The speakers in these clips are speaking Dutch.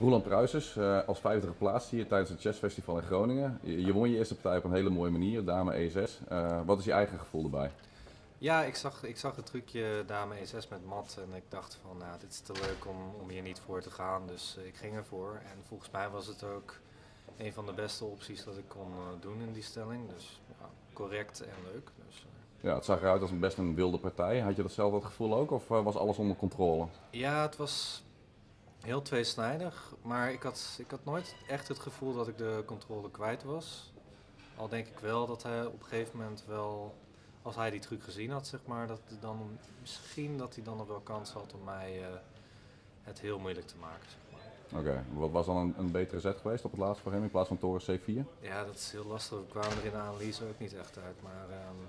Roland Pruisers, uh, als vijfde geplaatst hier tijdens het Chess Festival in Groningen. Je, je, won je eerste partij op een hele mooie manier, dame E6. Uh, wat is je eigen gevoel erbij? Ja, ik zag, ik zag het trucje dame E6 met mat en ik dacht van nou, dit is te leuk om, om hier niet voor te gaan. Dus uh, ik ging ervoor en volgens mij was het ook een van de beste opties dat ik kon doen in die stelling. Dus ja, correct en leuk. Dus, ja, het zag eruit als een best een wilde partij. Had je dat zelf dat gevoel ook of was alles onder controle? Ja, het was heel tweesnijdig, maar ik had, ik had nooit echt het gevoel dat ik de controle kwijt was. Al denk ik wel dat hij op een gegeven moment wel, als hij die truc gezien had, zeg maar, dat dan misschien dat hij dan nog wel kans had om mij uh, het heel moeilijk te maken. Zeg maar. Oké, wat was dan een, een, betere zet geweest op het laatste voor hem in plaats van toren C4? Ja, dat is heel lastig. We kwamen er in de analyse ook niet echt uit. Maar um,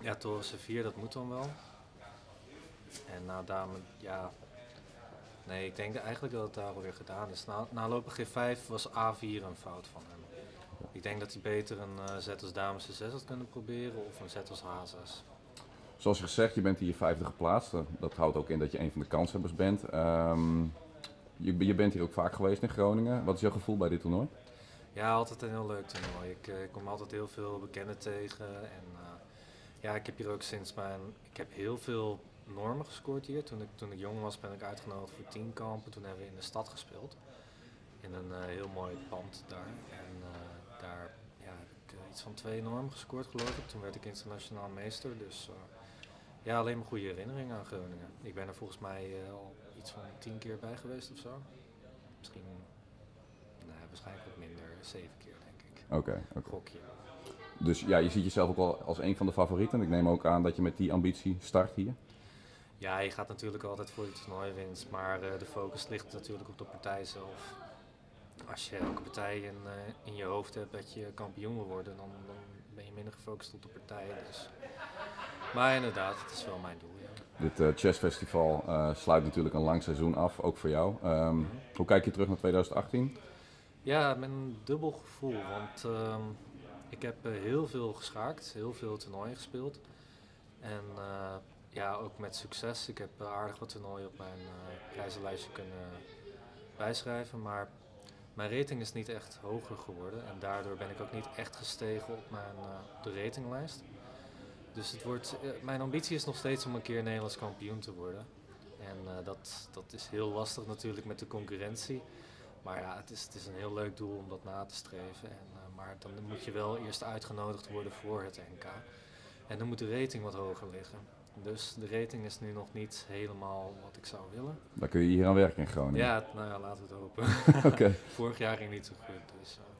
ja, toren C4, dat moet dan wel. En na dame, ja, Nee, ik denk eigenlijk dat het daar alweer gedaan is. Na, na lopen G5 was A4 een fout van hem. Ik denk dat hij beter een uh, zet als dames C6 had kunnen proberen of een zet als H6. Zoals je gezegd, je bent hier vijfde geplaatst. Dat houdt ook in dat je een van de kanshebbers bent. Um, je, je, bent hier ook vaak geweest in Groningen. Wat is jouw gevoel bij dit toernooi? Ja, altijd een heel leuk toernooi. Ik, uh, ik kom altijd heel veel bekenden tegen. En uh, ja, ik heb hier ook sinds mijn... Ik heb heel veel normen gescoord hier. Toen ik, toen ik jong was ben ik uitgenodigd voor tienkampen. Toen hebben we in de stad gespeeld. In een uh, heel mooi pand daar. En uh, daar ja, heb ik uh, iets van twee normen gescoord geloof ik. Toen werd ik internationaal meester. Dus ja, alleen maar goede herinneringen aan Groningen. Ik ben er volgens mij al iets van tien keer bij geweest of zo. Misschien, nee, waarschijnlijk wat minder. Zeven keer denk ik. Oké. Okay, okay. Gokje. Dus ja, je ziet jezelf ook wel als een van de favorieten. Ik neem ook aan dat je met die ambitie start hier. Ja, je gaat natuurlijk altijd voor de toernooiwinst, maar uh, de focus ligt natuurlijk op de partij zelf. Als je elke partij in, uh, in je hoofd hebt dat je kampioen wil worden, dan, dan, ben je minder gefocust op de partij. Dus. Maar inderdaad, het is wel mijn doel. Ja. Dit uh, Chess Festival sluit natuurlijk een lang seizoen af, ook voor jou. Um, mm -hmm. Hoe kijk je terug naar 2018? Ja, met een dubbel gevoel, want um, ik heb heel veel geschaakt, heel veel toernooien gespeeld. En ja, ook met succes. Ik heb aardig wat toernooien op mijn uh, prijzenlijstje kunnen bijschrijven. Maar mijn rating is niet echt hoger geworden. En daardoor ben ik ook niet echt gestegen op mijn, de ratinglijst. Dus het wordt, mijn ambitie is nog steeds om een keer Nederlands kampioen te worden. En dat, dat is heel lastig natuurlijk met de concurrentie. Maar ja, het is, het is een heel leuk doel om dat na te streven. En, maar dan moet je wel eerst uitgenodigd worden voor het NK. En dan moet de rating wat hoger liggen. Dus de rating is nu nog niet helemaal wat ik zou willen. Dan kun je hier aan werken in Groningen. Ja, nou ja, laten we het hopen. okay. Vorig jaar ging niet zo goed. Dus, uh. Goed.